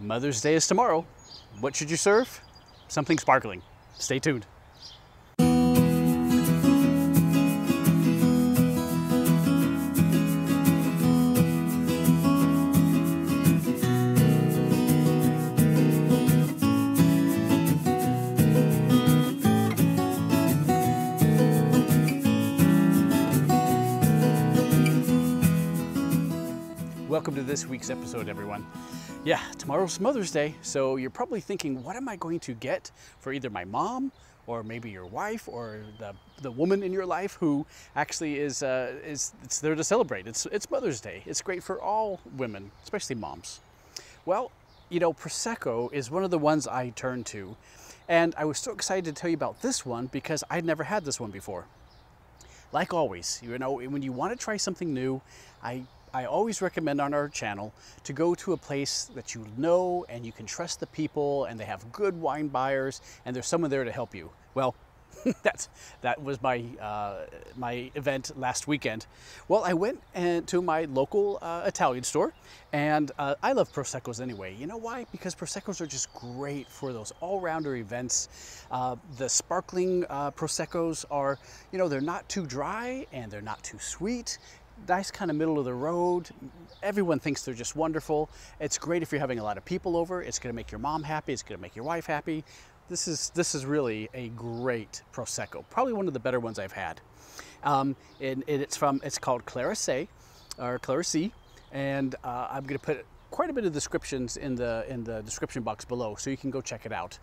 Mother's Day is tomorrow. What should you serve? Something sparkling. Stay tuned. Welcome to this week's episode, everyone. Yeah, tomorrow's Mother's Day, so you're probably thinking, what am I going to get for either my mom or maybe your wife or the, the woman in your life who actually is, uh, is it's there to celebrate. It's, it's Mother's Day. It's great for all women, especially moms. Well, you know, Prosecco is one of the ones I turn to, and I was so excited to tell you about this one because I'd never had this one before like always, you know, when you want to try something new, I I always recommend on our channel to go to a place that you know and you can trust the people and they have good wine buyers and there's someone there to help you. Well, that's that was my uh, my event last weekend. Well, I went and, to my local uh, Italian store, and uh, I love proseccos anyway. You know why? Because proseccos are just great for those all-rounder events. Uh, the sparkling uh, proseccos are, you know, they're not too dry and they're not too sweet nice kind of middle of the road. Everyone thinks they're just wonderful. It's great if you're having a lot of people over. It's going to make your mom happy. It's going to make your wife happy. This is this is really a great prosecco. Probably one of the better ones I've had. Um, and, and, it's from it's called Clara C or Clara C, and uh, I'm going to put quite a bit of descriptions in the in the description box below, so you can go check it out.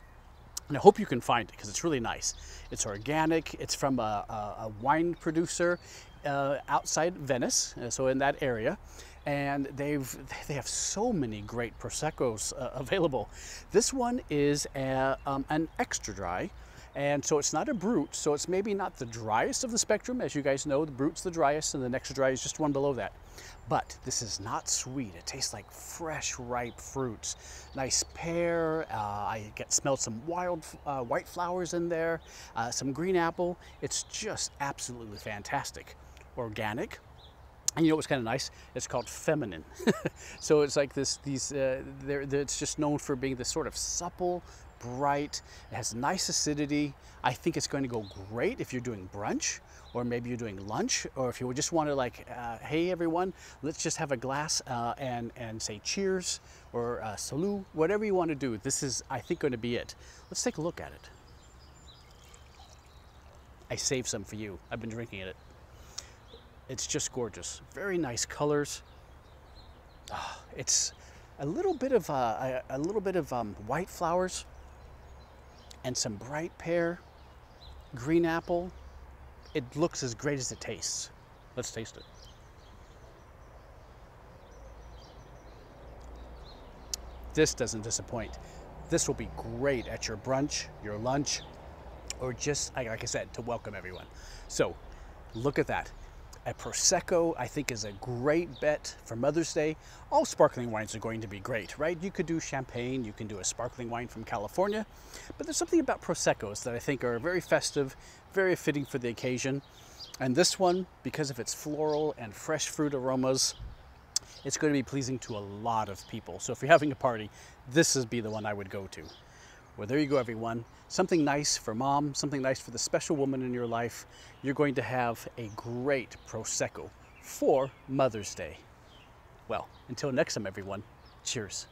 And I hope you can find it because it's really nice. It's organic. It's from a, a, a wine producer uh, outside Venice, uh, so in that area, and they've they have so many great proseccos uh, available. This one is a, um, an extra dry, and so it's not a Brut, so it's maybe not the driest of the spectrum. As you guys know, the brut's the driest, and the extra dry is just one below that. But this is not sweet. It tastes like fresh, ripe fruits. Nice pear. Uh, I get smelled some wild uh, white flowers in there. Uh, some green apple. It's just absolutely fantastic organic. And you know what's kind of nice? It's called feminine. so it's like this, these, uh, they're, they're, it's just known for being this sort of supple, bright, it has nice acidity. I think it's going to go great if you're doing brunch or maybe you're doing lunch or if you just want to like, uh, hey everyone, let's just have a glass uh, and, and say cheers or uh, salut, whatever you want to do. This is, I think, going to be it. Let's take a look at it. I saved some for you. I've been drinking it. It's just gorgeous. Very nice colors. Oh, it's a little bit of uh, a, a, little bit of um, white flowers and some bright pear, green apple. It looks as great as it tastes. Let's taste it. This doesn't disappoint. This will be great at your brunch, your lunch, or just, like I said, to welcome everyone. So look at that. A Prosecco, I think, is a great bet for Mother's Day. All sparkling wines are going to be great, right? You could do champagne, you can do a sparkling wine from California, but there's something about Proseccos that I think are very festive, very fitting for the occasion. And this one, because of its floral and fresh fruit aromas, it's going to be pleasing to a lot of people. So if you're having a party, this would be the one I would go to. Well, there you go, everyone. Something nice for mom, something nice for the special woman in your life. You're going to have a great Prosecco for Mother's Day. Well, until next time, everyone, cheers.